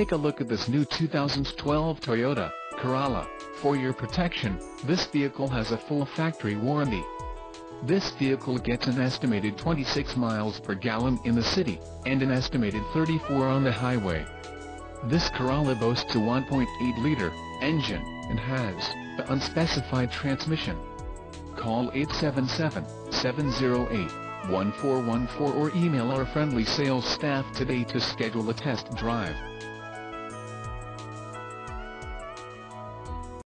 Take a look at this new 2012 Toyota Corolla. For your protection, this vehicle has a full factory warranty. This vehicle gets an estimated 26 miles per gallon in the city, and an estimated 34 on the highway. This Corolla boasts a 1.8-liter engine, and has an unspecified transmission. Call 877-708-1414 or email our friendly sales staff today to schedule a test drive.